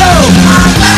Control